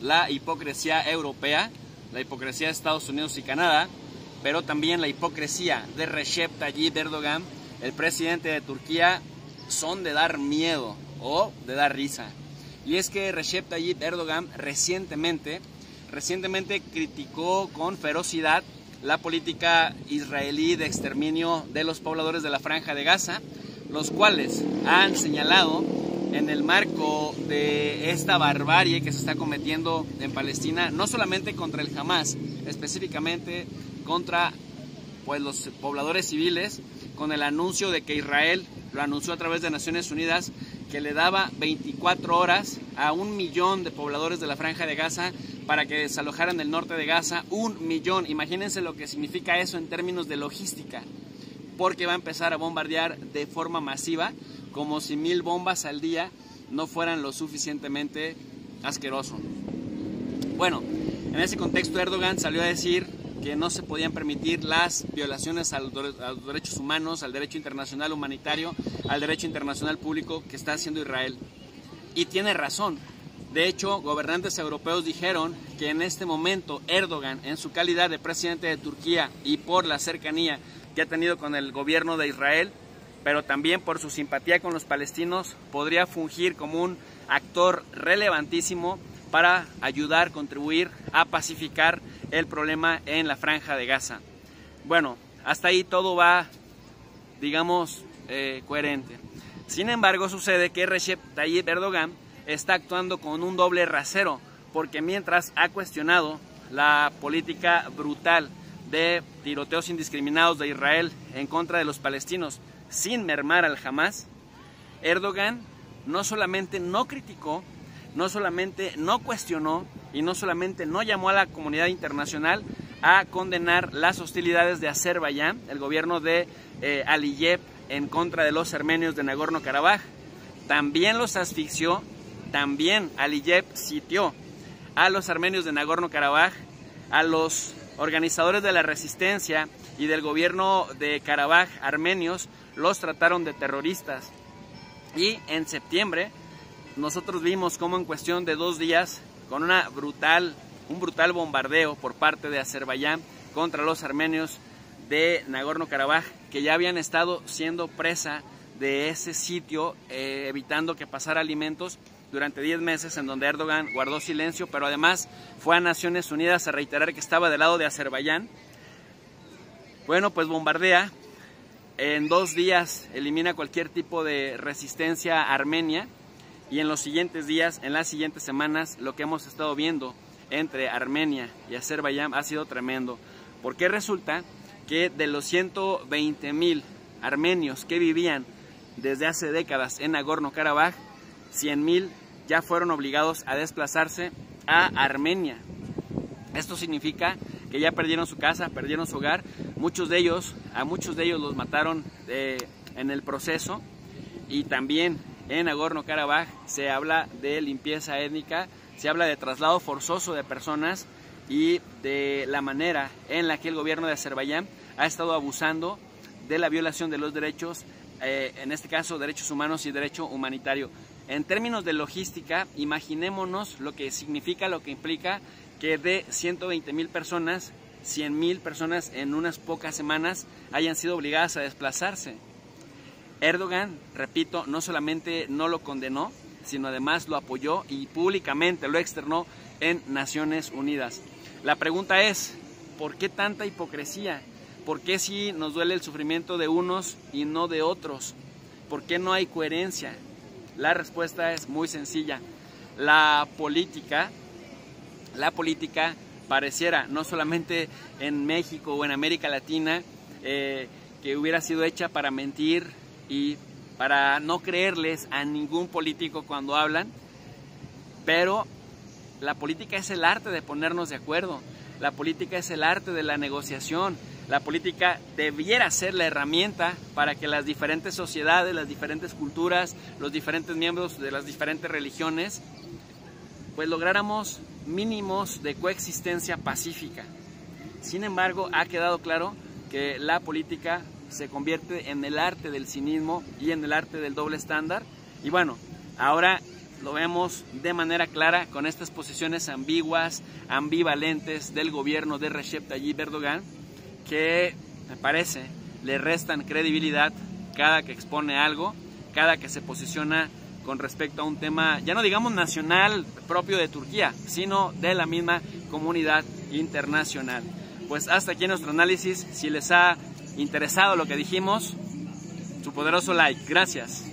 la hipocresía europea, la hipocresía de Estados Unidos y Canadá, pero también la hipocresía de Recep Tayyip Erdogan, el presidente de Turquía, son de dar miedo o de dar risa. Y es que Recep Tayyip Erdogan recientemente, recientemente criticó con ferocidad la política israelí de exterminio de los pobladores de la franja de Gaza, los cuales han señalado en el marco de esta barbarie que se está cometiendo en Palestina, no solamente contra el Hamas, específicamente contra pues, los pobladores civiles, con el anuncio de que Israel lo anunció a través de Naciones Unidas, que le daba 24 horas a un millón de pobladores de la franja de Gaza para que desalojaran el norte de Gaza. Un millón. Imagínense lo que significa eso en términos de logística. Porque va a empezar a bombardear de forma masiva, como si mil bombas al día no fueran lo suficientemente asqueroso. Bueno, en ese contexto Erdogan salió a decir que no se podían permitir las violaciones a los derechos humanos, al derecho internacional humanitario, al derecho internacional público que está haciendo Israel. Y tiene razón. De hecho, gobernantes europeos dijeron que en este momento Erdogan, en su calidad de presidente de Turquía y por la cercanía que ha tenido con el gobierno de Israel, pero también por su simpatía con los palestinos, podría fungir como un actor relevantísimo para ayudar, contribuir a pacificar el problema en la franja de Gaza. Bueno, hasta ahí todo va, digamos, eh, coherente. Sin embargo, sucede que Recep Tayyip Erdogan está actuando con un doble rasero, porque mientras ha cuestionado la política brutal de tiroteos indiscriminados de Israel en contra de los palestinos sin mermar al Hamas, Erdogan no solamente no criticó, no solamente no cuestionó y no solamente no llamó a la comunidad internacional a condenar las hostilidades de Azerbaiyán, el gobierno de eh, Aliyev en contra de los armenios de Nagorno-Karabaj, también los asfixió, también Aliyev sitió a los armenios de Nagorno-Karabaj, a los organizadores de la resistencia y del gobierno de Karabaj armenios, los trataron de terroristas. Y en septiembre nosotros vimos cómo en cuestión de dos días, con una brutal, un brutal bombardeo por parte de Azerbaiyán contra los armenios de Nagorno-Karabaj, que ya habían estado siendo presa de ese sitio, eh, evitando que pasara alimentos durante 10 meses, en donde Erdogan guardó silencio, pero además fue a Naciones Unidas a reiterar que estaba del lado de Azerbaiyán. Bueno, pues bombardea, en dos días elimina cualquier tipo de resistencia armenia y en los siguientes días, en las siguientes semanas, lo que hemos estado viendo entre Armenia y Azerbaiyán ha sido tremendo. Porque resulta que de los 120 mil armenios que vivían desde hace décadas en Nagorno-Karabaj, 100 mil ya fueron obligados a desplazarse a Armenia. Esto significa que ya perdieron su casa, perdieron su hogar. Muchos de ellos, a muchos de ellos los mataron eh, en el proceso y también en Nagorno-Karabaj se habla de limpieza étnica, se habla de traslado forzoso de personas y de la manera en la que el gobierno de Azerbaiyán ha estado abusando de la violación de los derechos, eh, en este caso derechos humanos y derecho humanitario. En términos de logística, imaginémonos lo que significa, lo que implica que de 120 mil personas, 100 mil personas en unas pocas semanas hayan sido obligadas a desplazarse. Erdogan, repito, no solamente no lo condenó, sino además lo apoyó y públicamente lo externó en Naciones Unidas. La pregunta es, ¿por qué tanta hipocresía? ¿Por qué si nos duele el sufrimiento de unos y no de otros? ¿Por qué no hay coherencia? La respuesta es muy sencilla. La política, la política pareciera, no solamente en México o en América Latina, eh, que hubiera sido hecha para mentir, y para no creerles a ningún político cuando hablan, pero la política es el arte de ponernos de acuerdo, la política es el arte de la negociación, la política debiera ser la herramienta para que las diferentes sociedades, las diferentes culturas, los diferentes miembros de las diferentes religiones, pues lográramos mínimos de coexistencia pacífica. Sin embargo, ha quedado claro que la política se convierte en el arte del cinismo y en el arte del doble estándar. Y bueno, ahora lo vemos de manera clara con estas posiciones ambiguas, ambivalentes del gobierno de Recep Tayyip Erdogan, que me parece le restan credibilidad cada que expone algo, cada que se posiciona con respecto a un tema, ya no digamos nacional propio de Turquía, sino de la misma comunidad internacional. Pues hasta aquí nuestro análisis. Si les ha interesado lo que dijimos, su poderoso like. Gracias.